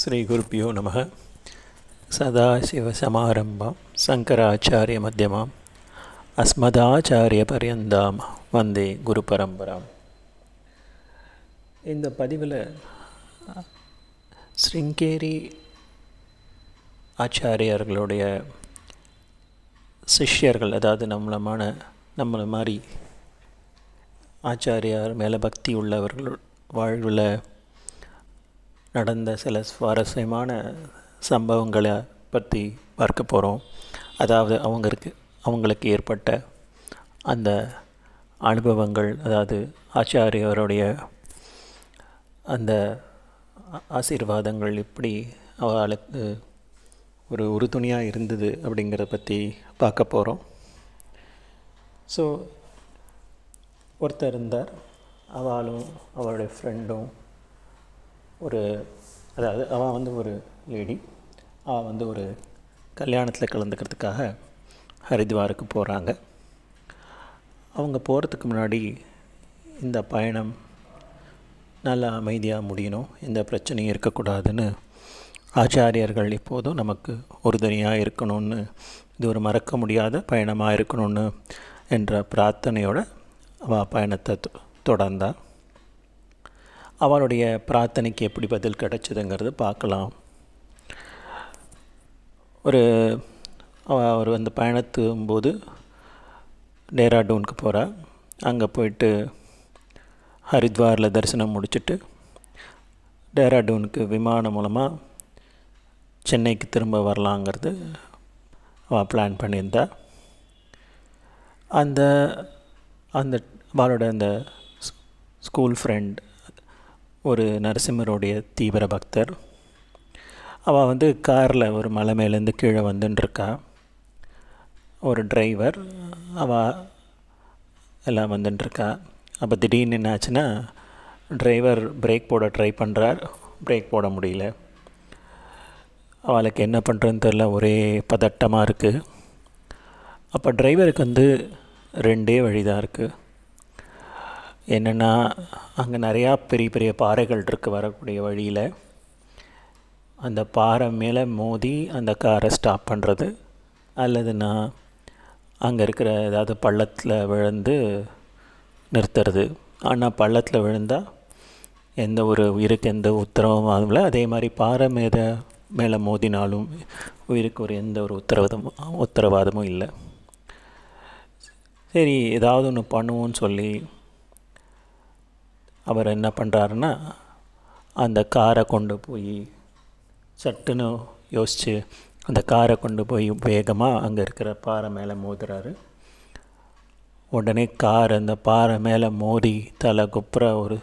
ஸ்ரீ ஸ்ரீகுருப்பியோ நம. சதாசிவசமாரம்பம் அஸ்மதாச்சாரிய அஸ்மதாச்சாரியபரியந்தாம் வந்தே குரு பரம்பராம் இந்த பதிவில் ஸ்ருங்கேரி ஆச்சாரியர்களுடைய சிஷ்யர்கள் அதாவது நம்மளமான நம்மளை மாதிரி ஆச்சாரியார் மேலே பக்தி உள்ளவர்கள் வாழ்வில் நடந்த சில சுவாரஸ்யமான சம்பவங்களை பற்றி பார்க்க போகிறோம் அதாவது அவங்களுக்கு அவங்களுக்கு ஏற்பட்ட அந்த அனுபவங்கள் அதாவது ஆச்சாரியருடைய அந்த ஆசீர்வாதங்கள் எப்படி அவளுக்கு ஒரு உறுதுணையாக இருந்தது அப்படிங்கிறத பற்றி பார்க்க போகிறோம் ஸோ ஒருத்தர் இருந்தார். அவளும் அவளுடைய ஃப்ரெண்டும் ஒரு அதாவது அவள் வந்து ஒரு லேடி அவள் வந்து ஒரு கல்யாணத்தில் கலந்துக்கிறதுக்காக ஹரித்வாருக்கு போகிறாங்க அவங்க போகிறதுக்கு முன்னாடி இந்த பயணம் நல்லா அமைதியாக முடியணும். எந்த பிரச்சனையும் இருக்கக்கூடாதுன்னு ஆச்சாரியர்கள் எப்போதும் நமக்கு உறுதுணையாக இருக்கணும்னு இது ஒரு மறக்க முடியாத பயணமாக இருக்கணும்னு என்ற பிரார்த்தனையோட அவள் பயணத்தை தொடர்ந்தான் அவளுடைய பிரார்த்தனைக்கு எப்படி பதில் கிடைச்சிதுங்கிறது பார்க்கலாம். ஒரு அவர் அந்த பயணத்தும் போது டேராடூனுக்கு போகிறா அங்கே போயிட்டு ஹரித்வாரில் தரிசனம் முடிச்சுட்டு டேராடூனுக்கு விமானம் மூலமாக சென்னைக்கு திரும்ப வரலாங்கிறது அவள் பிளான் பண்ணியிருந்தா. அந்த அந்த அவளோட அந்த ஸ்கூல் ஃப்ரெண்ட் ஒரு நரசிம்மருடைய தீவிர பக்தர். அவள் வந்து காரில் ஒரு மலை மேலேருந்து கீழே வந்துட்டுருக்கா ஒரு டிரைவர் அவள் எல்லாம் வந்துட்டுருக்கா அப்போ திடீர்னு என்னாச்சுன்னா டிரைவர் பிரேக் போட ட்ரை பண்ணுறார் பிரேக் போட முடியல. அவளுக்கு என்ன பண்ணுறதுன்னு தெரில ஒரே பதட்டமாக இருக்குது அப்போ டிரைவருக்கு வந்து ரெண்டே வழி தான் இருக்குது என்னென்னா அங்கே நிறையா பெரிய பெரிய பாறைகள் இருக்குது வரக்கூடிய வழியில். அந்த பாறை மேலே மோதி அந்த காரை ஸ்டாப் பண்ணுறது அல்லதுன்னா அங்கே இருக்கிற ஏதாவது பள்ளத்தில் விழுந்து நிறுத்துறது. ஆனால் பள்ளத்தில் விழுந்தால் எந்த ஒரு உயிருக்கு எந்த உத்தரவும் ஆகல. அதே மாதிரி பாறை மேத மேலே மோதினாலும் உயிருக்கு ஒரு எந்த ஒரு உத்தரவாதமும் உத்தரவாதமும் இல்லை. சரி ஏதாவது ஒன்று பண்ணுவோன்னு சொல்லி அவர் என்ன பண்ணுறாருன்னா அந்த காரை கொண்டு போய் சட்டுன்னு யோசித்து அந்த காரை கொண்டு போய் வேகமாக அங்கே இருக்கிற பாறை மேலே மோதுறாரு. உடனே கார் அந்த பாறை மேலே மோதி தலை குப்புற ஒரு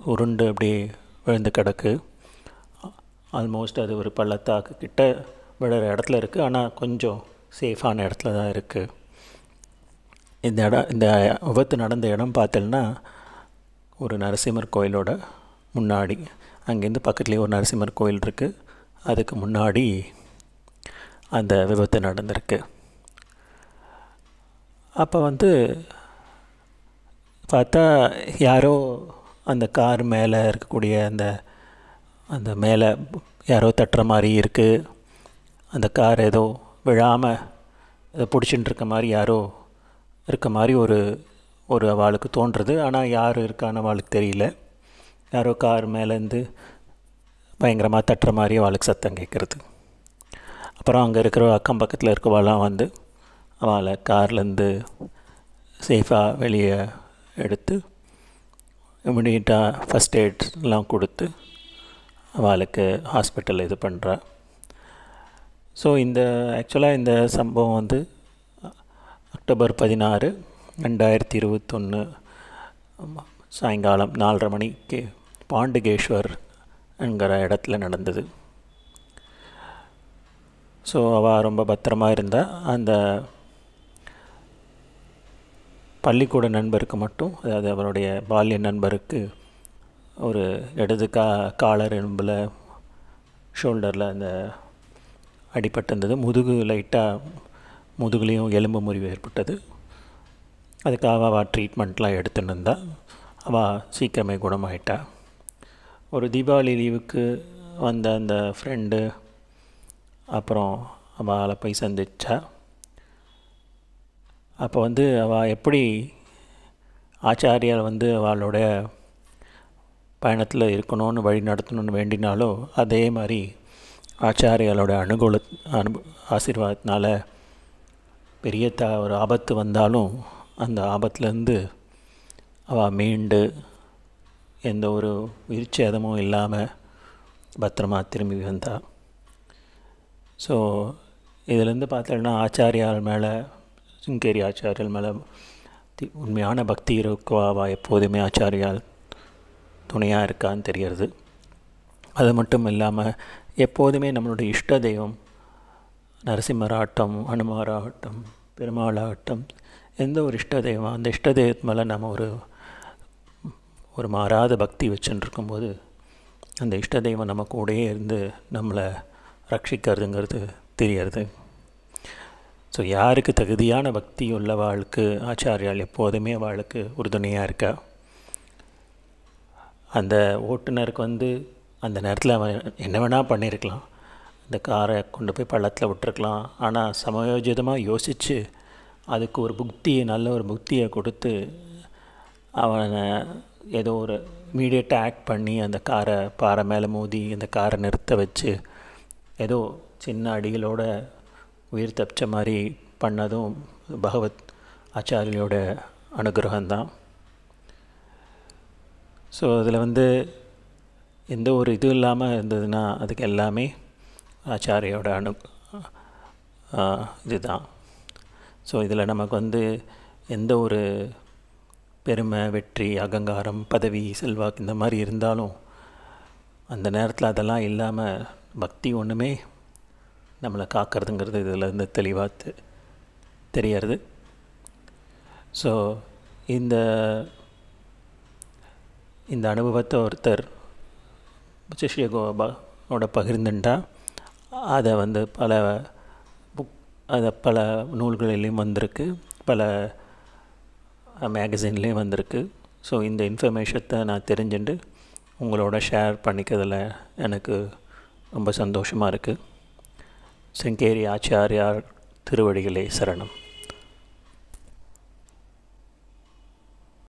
உருண்டு அப்படியே விழுந்து கிடக்கு. ஆல்மோஸ்ட் அது ஒரு பள்ளத்தாக்கு கிட்ட விழுற இடத்துல இருக்குது ஆனால் கொஞ்சம் சேஃபான இடத்துல தான் இருக்குது இந்த இடம் இந்த விபத்து நடந்த இடம் பார்த்தோன்னா ஒரு நரசிம்மர் கோயிலோட முன்னாடி. அங்கேருந்து பக்கத்துலேயே ஒரு நரசிம்மர் கோயில் இருக்குது அதுக்கு முன்னாடி அந்த விபத்து நடந்திருக்கு. அப்போ வந்து பார்த்தா யாரோ அந்த கார் மேலே இருக்கக்கூடிய அந்த அந்த மேலே யாரோ தட்டுற மாதிரி இருக்குது அந்த கார் ஏதோ விழாமல் அதை பிடிச்சிட்டு இருக்க மாதிரி யாரோ இருக்க மாதிரி ஒரு ஒரு அவளுக்கு தோன்றுறது. ஆனால் யார் இருக்கான்னு அவளுக்கு தெரியல. யாரோ கார் மேலேருந்து பயங்கரமாக தட்டுற மாதிரி அவளுக்கு சத்தம் கேட்குறது. அப்புறம் அங்கே இருக்கிற அக்கம் பக்கத்தில் இருக்கவாலாம் வந்து அவளை கார்லேருந்து சேஃபாக வெளியே எடுத்து இமிடியட்டாக ஃபஸ்ட் எய்ட்லாம் கொடுத்து அவளுக்கு ஹாஸ்பிட்டல் இது பண்ணுறா ஸோ இந்த ஆக்சுவலாக இந்த சம்பவம் வந்து அக்டோபர் பதினாறு ரெண்டாயிரத்தி இருபத்தொன்று சாயங்காலம் நாலரை மணிக்கு பாண்டுகேஸ்வர் என்கிற இடத்துல நடந்தது. ஸோ அவள் ரொம்ப பத்திரமாக இருந்தால் அந்த பள்ளிக்கூட நண்பருக்கு மட்டும் அதாவது அவருடைய பால்ய நண்பருக்கு ஒரு இடது கா காலர் எலும்பில் ஷோல்டரில் அந்த அடிபட்டிருந்தது. முதுகு லைட்டாக முதுகுலேயும் எலும்பு முறிவு ஏற்பட்டது. அதுக்காக அவள் ட்ரீட்மெண்ட்லாம் எடுத்துன்னு இருந்தா அவள் சீக்கிரமே குணமாயிட்டா. ஒரு தீபாவளி லீவுக்கு வந்த அந்த ஃப்ரெண்டு அப்புறம் அவளை போய் சந்திச்சா. அப்போ வந்து அவள் எப்படி ஆச்சாரியார் வந்து அவளோட பயணத்தில் இருக்கணும்னு வழி நடத்தணும்னு வேண்டினாலோ அதே மாதிரி ஆச்சாரியாலோட அனுகூல அனு ஆசீர்வாதத்தினால பெரிய த ஒரு ஆபத்து வந்தாலும் அந்த ஆபத்துலேருந்து அவள் மீண்டு எந்த ஒரு உயிர்ச்சேதமும் இல்லாமல் பத்திரமா திரும்பி வந்தா. ஸோ இதிலேருந்து பார்த்தோன்னா ஆச்சாரியால் மேலே சிங்கேரி ஆச்சாரியால் மேலே தி- உண்மையான பக்தி இருக்கோ அவள் எப்போதுமே ஆச்சாரியால் துணையாக இருக்கான்னு தெரியறது அது மட்டும் இல்லாமல் எப்போதுமே நம்மளுடைய இஷ்ட தெய்வம் நரசிம்மராகட்டும் அனுமாராகட்டும் பெருமாளாகட்டும் எந்த ஒரு இஷ்ட தெய்வம் அந்த இஷ்ட தெய்வத்து மேலே நம்ம ஒரு ஒரு மாறாத பக்தி வச்சுன்னு இருக்கும்போது அந்த இஷ்ட தெய்வம் நம்ம கூடயே இருந்து நம்மளை ரட்சிக்கிறதுங்கிறது தெரியறது. ஸோ யாருக்கு தகுதியான பக்தி உள்ள வாழ்க்கு ஆச்சாரியால் எப்போதுமே வாழ்க்கு உறுதுணையாக இருக்கா? அந்த ஓட்டுநருக்கு வந்து அந்த நேரத்தில் அவன் என்ன வேணால் பண்ணியிருக்கலாம் இந்த காரை கொண்டு போய் பள்ளத்தில் விட்டுருக்கலாம். ஆனால் சமயோஜிதமாக யோசித்து அதுக்கு ஒரு புக்தியை நல்ல ஒரு புக்தியை கொடுத்து அவனை ஏதோ ஒரு இமீடியட்டாக ஆக்ட் பண்ணி அந்த காரை பாறை மேலே மோதி அந்த காரை நிறுத்த வச்சு ஏதோ சின்ன அடிகளோட உயிர் தப்பிச்ச மாதிரி பண்ணதும் பகவத் ஆச்சாரியோட அனுகிரகம்தான். ஸோ அதில் வந்து எந்த ஒரு இதுவும் இல்லாமல் இருந்ததுன்னா அதுக்கு எல்லாமே ஆச்சாரியோட அனு இதுதான். ஸோ இதில் நமக்கு வந்து எந்த ஒரு பெருமை வெற்றி அகங்காரம் பதவி செல்வாக்கு இந்த மாதிரி இருந்தாலும் அந்த நேரத்தில் அதெல்லாம் இல்லாமல் பக்தி ஒன்றுமே நம்மளை காக்கிறதுங்கிறது இதில் இருந்து தெளிவாக தெரியறது. ஸோ இந்த இந்த அனுபவத்தை ஒருத்தர் சிஷ்ய பகிர்ந்துட்டா அதை வந்து பல அதை பல நூல்களிலையும் வந்திருக்கு பல மேகசின்லேயும் வந்திருக்கு. ஸோ இந்த இன்ஃபர்மேஷத்தை நான் தெரிஞ்சுட்டு உங்களோட ஷேர் பண்ணிக்கிறதுல எனக்கு ரொம்ப சந்தோஷமாக இருக்குது செங்கேரி ஆச்சாரியார் திருவடிகளே சரணம்.